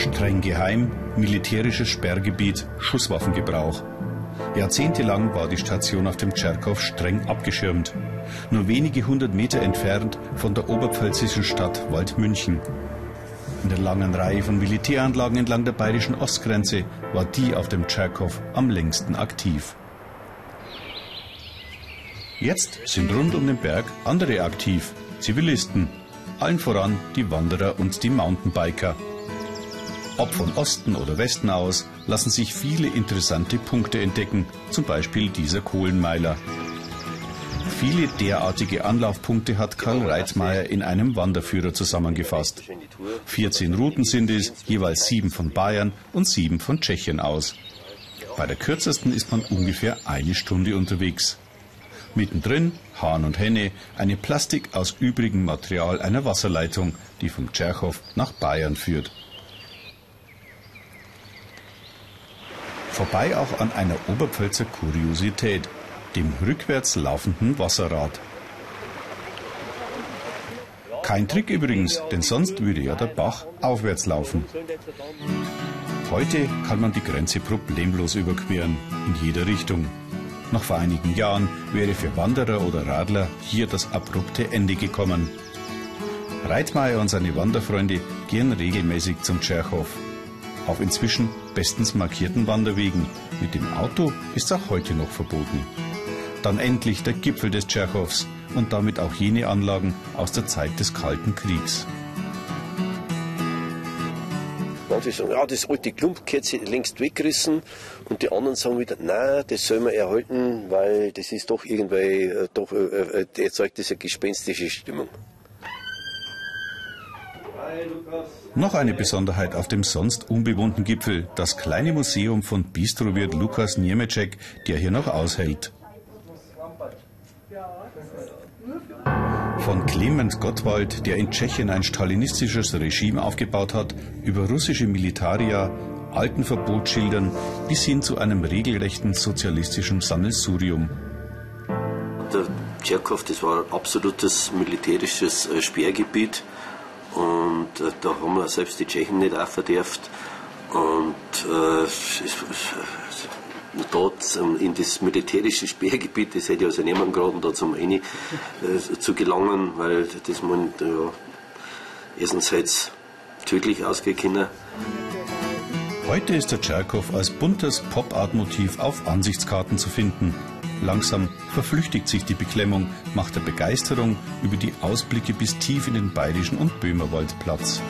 Streng geheim, militärisches Sperrgebiet, Schusswaffengebrauch. Jahrzehntelang war die Station auf dem Tscherkow streng abgeschirmt. Nur wenige hundert Meter entfernt von der oberpfälzischen Stadt Waldmünchen. In der langen Reihe von Militäranlagen entlang der bayerischen Ostgrenze war die auf dem Tscherkow am längsten aktiv. Jetzt sind rund um den Berg andere aktiv, Zivilisten, allen voran die Wanderer und die Mountainbiker. Ob von Osten oder Westen aus lassen sich viele interessante Punkte entdecken, zum Beispiel dieser Kohlenmeiler. Viele derartige Anlaufpunkte hat Karl Reitmeier in einem Wanderführer zusammengefasst. 14 Routen sind es, jeweils sieben von Bayern und sieben von Tschechien aus. Bei der kürzesten ist man ungefähr eine Stunde unterwegs. Mittendrin Hahn und Henne, eine Plastik aus übrigem Material einer Wasserleitung, die vom Tscherchow nach Bayern führt. Vorbei auch an einer Oberpfälzer Kuriosität, dem rückwärts laufenden Wasserrad. Kein Trick übrigens, denn sonst würde ja der Bach aufwärts laufen. Heute kann man die Grenze problemlos überqueren, in jeder Richtung. Noch vor einigen Jahren wäre für Wanderer oder Radler hier das abrupte Ende gekommen. Reitmeier und seine Wanderfreunde gehen regelmäßig zum Tscherchow. Auf inzwischen bestens markierten Wanderwegen. Mit dem Auto ist es auch heute noch verboten. Dann endlich der Gipfel des Tscherchows und damit auch jene Anlagen aus der Zeit des Kalten Kriegs. Manche sagen, ja, das alte Klumpkerze längst weggerissen. Und die anderen sagen wieder, nein, das soll man erhalten, weil das ist doch irgendwie, äh, doch, äh, äh, erzeugt diese gespenstische Stimmung. Noch eine Besonderheit auf dem sonst unbewohnten Gipfel, das kleine Museum von Bistrowirt Lukas Niemeczek, der hier noch aushält. Von Clemens Gottwald, der in Tschechien ein stalinistisches Regime aufgebaut hat, über russische Militaria, alten Verbotsschildern bis hin zu einem regelrechten sozialistischen Sammelsurium. Der Tscherkow, das war ein absolutes militärisches äh, Sperrgebiet und äh, da haben wir selbst die Tschechen nicht auch verdurft. Und äh, dort in das militärische Sperrgebiet, das hätte also niemand geraten, da zum eine äh, zu gelangen, weil das man ja, erstens halt tödlich ausgehen können. Heute ist der Tscherkow als buntes Pop-Art-Motiv auf Ansichtskarten zu finden. Langsam verflüchtigt sich die Beklemmung, macht der Begeisterung über die Ausblicke bis tief in den Bayerischen und Böhmerwald Platz.